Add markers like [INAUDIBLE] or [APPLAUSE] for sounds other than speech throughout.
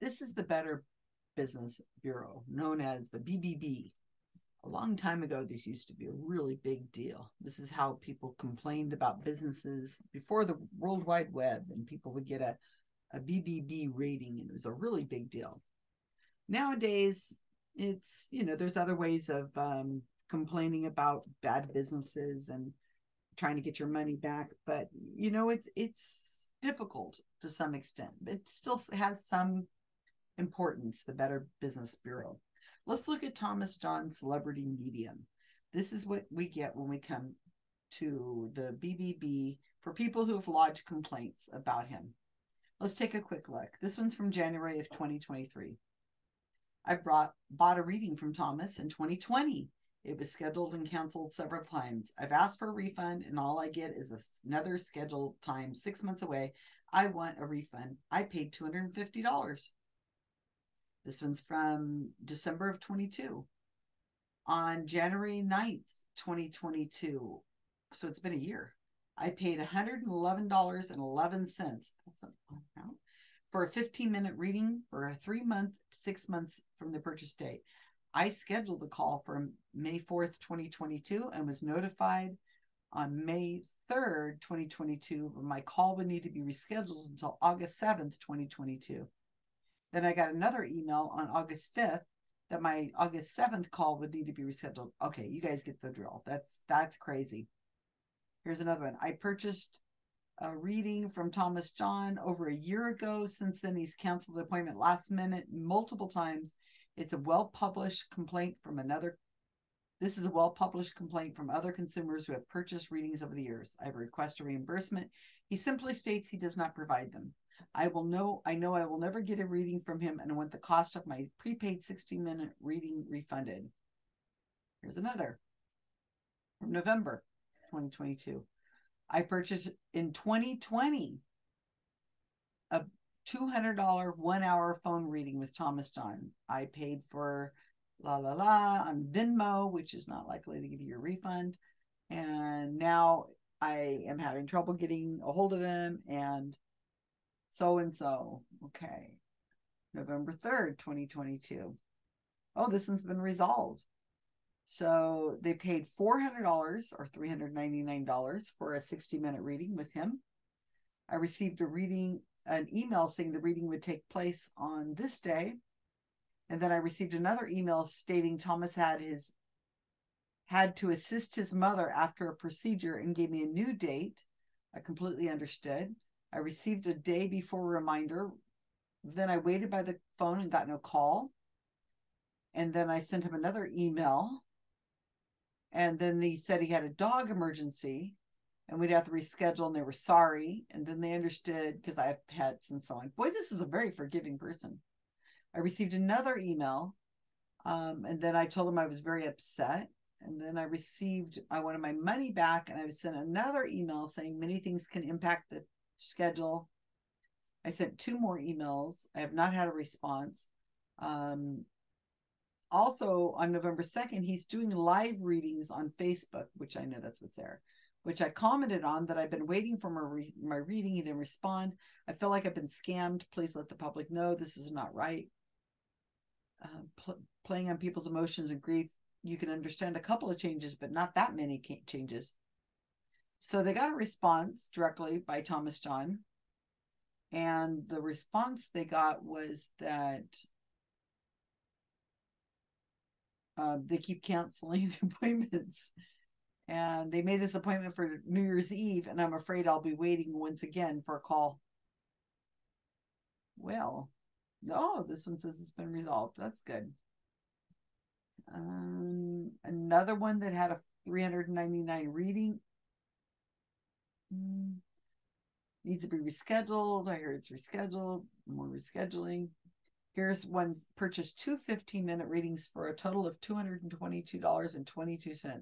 This is the Better Business Bureau, known as the BBB. A long time ago, this used to be a really big deal. This is how people complained about businesses before the World Wide Web, and people would get a, a BBB rating, and it was a really big deal. Nowadays, it's, you know, there's other ways of um, complaining about bad businesses and trying to get your money back, but, you know, it's, it's difficult to some extent. It still has some importance, the Better Business Bureau. Let's look at Thomas John Celebrity Medium. This is what we get when we come to the BBB for people who have lodged complaints about him. Let's take a quick look. This one's from January of 2023. I brought bought a reading from Thomas in 2020. It was scheduled and canceled several times. I've asked for a refund, and all I get is another scheduled time six months away. I want a refund. I paid $250. This one's from December of 22. On January 9th, 2022, so it's been a year, I paid $111.11. That's a amount for a 15 minute reading for a three month, six months from the purchase date. I scheduled the call for May 4th, 2022, and was notified on May 3rd, 2022, my call would need to be rescheduled until August 7th, 2022. Then I got another email on August 5th that my August 7th call would need to be rescheduled. Okay, you guys get the drill. That's that's crazy. Here's another one. I purchased a reading from Thomas John over a year ago. Since then, he's canceled the appointment last minute multiple times. It's a well published complaint from another. This is a well published complaint from other consumers who have purchased readings over the years. I have a request a reimbursement. He simply states he does not provide them. I will know I know I will never get a reading from him and I want the cost of my prepaid 60 minute reading refunded. Here's another from November 2022. I purchased in 2020 a $200 one hour phone reading with Thomas John. I paid for la la la on Venmo, which is not likely to give you a refund. And now I am having trouble getting a hold of him and so and so. Okay. November 3rd, 2022. Oh, this one's been resolved. So they paid $400 or $399 for a 60 minute reading with him. I received a reading, an email saying the reading would take place on this day. And then I received another email stating Thomas had his had to assist his mother after a procedure and gave me a new date. I completely understood. I received a day before reminder. Then I waited by the phone and got no call. And then I sent him another email. And then he said he had a dog emergency and we'd have to reschedule and they were sorry. And then they understood because I have pets and so on. Boy, this is a very forgiving person. I received another email. Um, and then I told him I was very upset. And then I received, I wanted my money back. And I sent another email saying many things can impact the schedule. I sent two more emails. I have not had a response. Um, also, on November 2nd, he's doing live readings on Facebook, which I know that's what's there, which I commented on that I've been waiting for my, re- my reading. He didn't respond. I feel like I've been scammed. Please let the public know this is not right. Uh, pl- playing on people's emotions and grief, you can understand a couple of changes, but not that many changes. So they got a response directly by Thomas John. And the response they got was that uh, they keep canceling [LAUGHS] the appointments. And they made this appointment for New Year's Eve, and I'm afraid I'll be waiting once again for a call. Well, oh, this one says it's been resolved. That's good. Um, another one that had a 399 reading Mm. Needs to be rescheduled. I heard it's rescheduled. More rescheduling. Here's one purchased two 15 minute readings for a total of $222.22.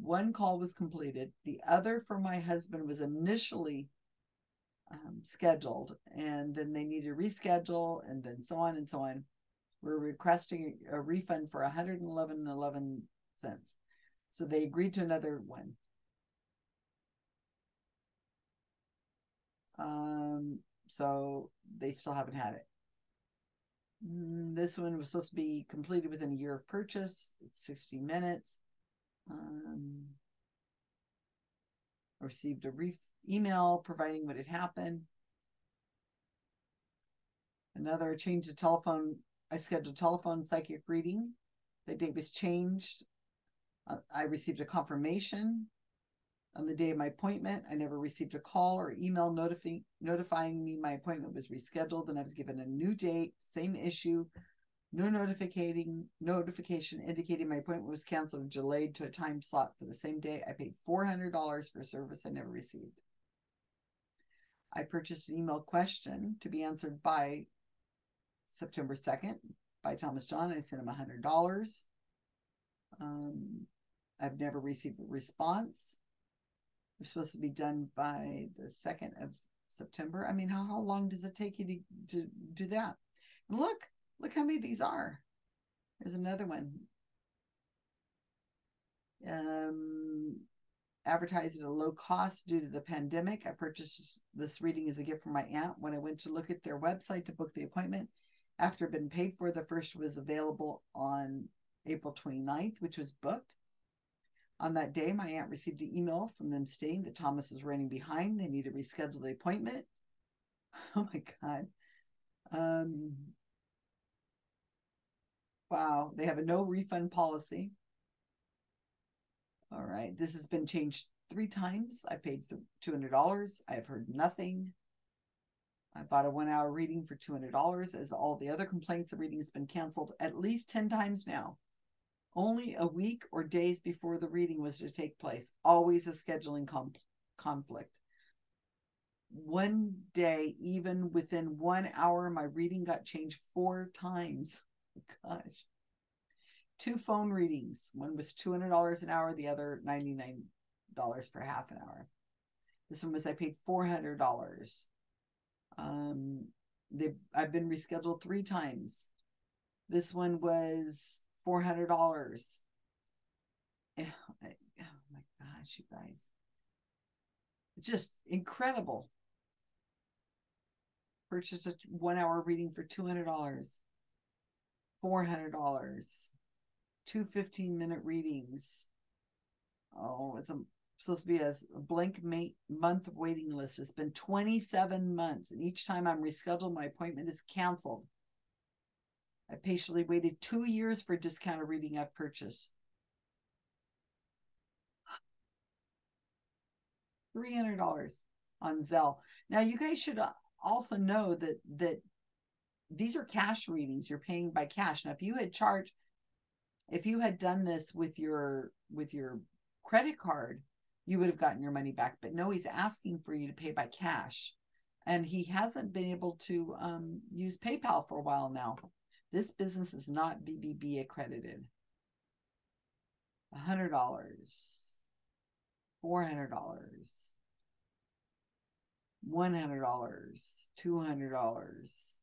One call was completed. The other for my husband was initially um, scheduled, and then they needed to reschedule, and then so on and so on. We're requesting a refund for 111.11 cents. So they agreed to another one. Um, so they still haven't had it. Mm, This one was supposed to be completed within a year of purchase. It's 60 minutes. Um, received a re- email providing what had happened. Another change to telephone. I scheduled telephone psychic reading. The date was changed. Uh, I received a confirmation on the day of my appointment. I never received a call or email notifying notifying me my appointment was rescheduled, and I was given a new date. Same issue. No notificating notification indicating my appointment was canceled or delayed to a time slot for the same day. I paid four hundred dollars for a service I never received. I purchased an email question to be answered by September 2nd by Thomas John. I sent him $100. Um, I've never received a response. Supposed to be done by the 2nd of September. I mean, how, how long does it take you to, to do that? And look, look how many these are. There's another one. Um, advertised at a low cost due to the pandemic. I purchased this reading as a gift from my aunt when I went to look at their website to book the appointment. After it had been paid for, the first was available on April 29th, which was booked. On that day, my aunt received an email from them stating that Thomas was running behind. They need to reschedule the appointment. [LAUGHS] Oh my God. Um, wow. They have a no refund policy. All right. This has been changed three times. I paid $200. I have heard nothing. I bought a one hour reading for $200 as all the other complaints, the reading has been canceled at least 10 times now. Only a week or days before the reading was to take place. Always a scheduling com- conflict. One day, even within one hour, my reading got changed four times. [LAUGHS] Gosh. Two phone readings. One was $200 an hour, the other $99 for half an hour. This one was I paid $400. Um, they I've been rescheduled three times. This one was four hundred dollars. Oh my gosh, you guys! Just incredible. Purchased a one-hour reading for two hundred dollars. Four hundred dollars. Two 15-minute readings. Oh, it's a supposed to be a blank mate month waiting list. It's been 27 months, and each time I'm rescheduled, my appointment is canceled. I patiently waited two years for a discounted reading I've purchased. $300 on Zelle. Now, you guys should also know that that these are cash readings. You're paying by cash. Now, if you had charged, if you had done this with your with your credit card, you would have gotten your money back. But no, he's asking for you to pay by cash. And he hasn't been able to um, use PayPal for a while now. This business is not BBB accredited. $100, $400, $100, $200,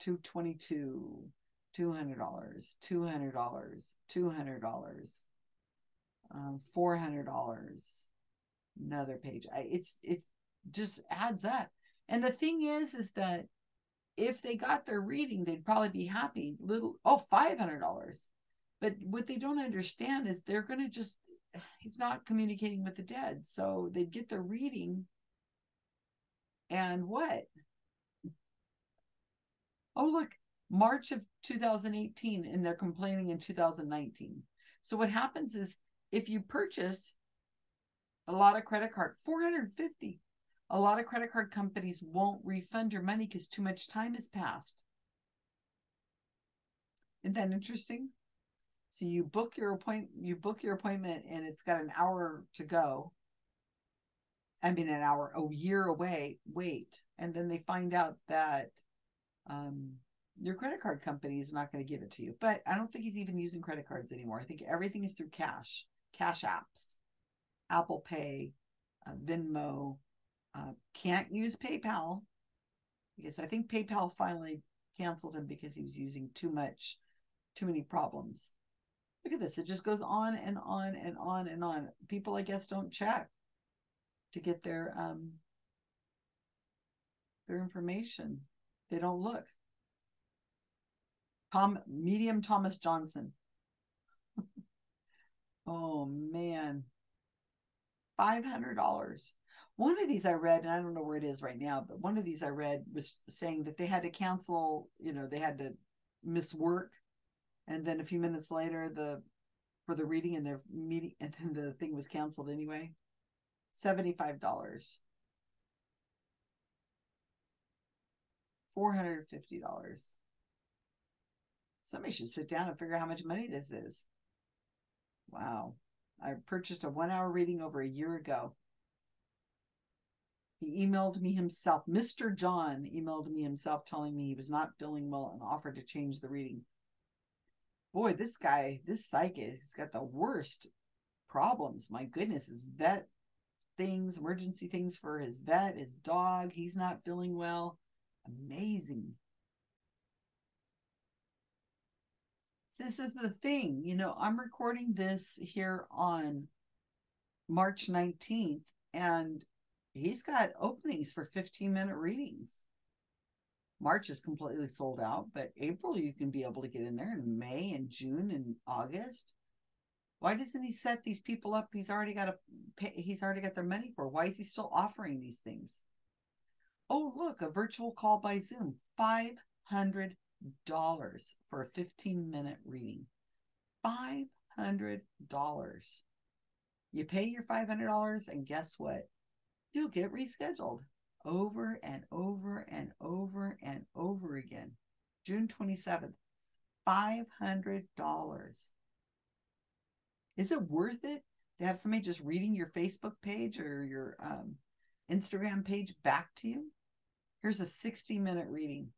222 $200, $200, $200 um, four hundred dollars. Another page. I, it's it's just adds up. And the thing is, is that if they got their reading, they'd probably be happy. Little oh, oh, five hundred dollars. But what they don't understand is they're going to just he's not communicating with the dead, so they'd get their reading. And what? Oh look, March of 2018, and they're complaining in 2019. So what happens is if you purchase a lot of credit card 450 a lot of credit card companies won't refund your money because too much time has passed. Isn't that interesting? So you book your appointment you book your appointment and it's got an hour to go. I mean an hour a year away wait. And then they find out that um, your credit card company is not going to give it to you. But i don't think he's even using credit cards anymore. I think everything is through cash cash apps, Apple Pay, uh, Venmo. Uh, can't use PayPal because I think PayPal finally canceled him because he was using too much, too many problems. Look at this. It just goes on and on and on and on. People, I guess, don't check to get their um their information. They don't look. Tom medium Thomas Johnson. [LAUGHS] oh man. $500. One of these I read, and I don't know where it is right now, but one of these I read was saying that they had to cancel, you know, they had to miss work. And then a few minutes later, the for the reading and their meeting, [LAUGHS] and then the thing was canceled anyway. $75. $450. Somebody should sit down and figure out how much money this is. Wow. I purchased a one hour reading over a year ago. He emailed me himself. Mr. John emailed me himself telling me he was not feeling well and offered to change the reading. Boy, this guy, this psychic, has got the worst problems. My goodness, his vet things, emergency things for his vet, his dog. He's not feeling well. Amazing. this is the thing, you know, I'm recording this here on March 19th, and he's got openings for 15 minute readings. March is completely sold out, but April you can be able to get in there in May and June and August. Why doesn't he set these people up? He's already got a he's already got their money for. Why is he still offering these things? Oh, look, a virtual call by Zoom, five hundred dollars for a 15 minute reading. $500. You pay your $500 and guess what? You'll get rescheduled over and over and over and over again. June 27th, $500. Is it worth it to have somebody just reading your Facebook page or your um, Instagram page back to you? Here's a 60 minute reading.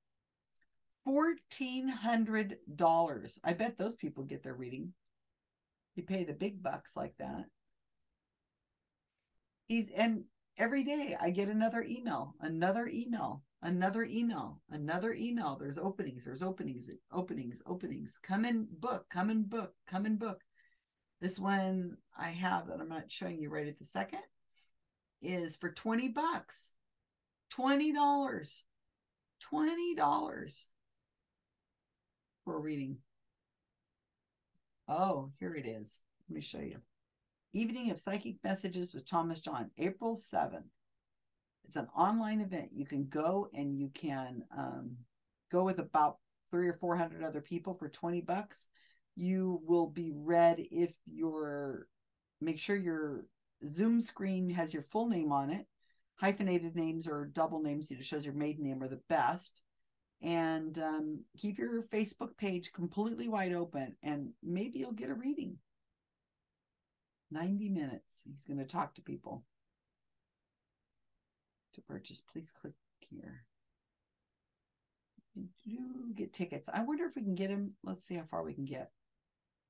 $1,400. I bet those people get their reading. You pay the big bucks like that. He's, and every day I get another email, another email, another email, another email. There's openings, there's openings, openings, openings. Come and book, come and book, come and book. This one I have that I'm not showing you right at the second is for 20 bucks. $20. $20 for a reading. Oh, here it is. Let me show you. Evening of Psychic Messages with Thomas John, April 7th. It's an online event. You can go and you can um, go with about three or 400 other people for 20 bucks. You will be read if your, make sure your Zoom screen has your full name on it. Hyphenated names or double names, it shows your maiden name are the best and um, keep your Facebook page completely wide open, and maybe you'll get a reading. 90 minutes. He's going to talk to people. To purchase, please click here. Get tickets. I wonder if we can get him. Let's see how far we can get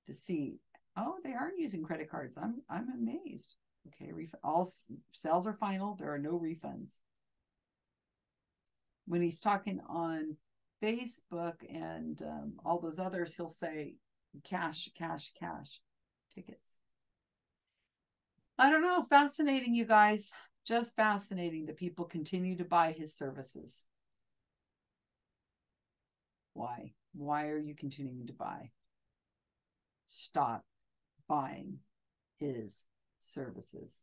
to see. Oh, they aren't using credit cards. I'm I'm amazed. Okay, ref- all sales are final. There are no refunds when he's talking on Facebook and um, all those others, he'll say cash, cash, cash tickets. I don't know. Fascinating, you guys. Just fascinating that people continue to buy his services. Why? Why are you continuing to buy? Stop buying his services.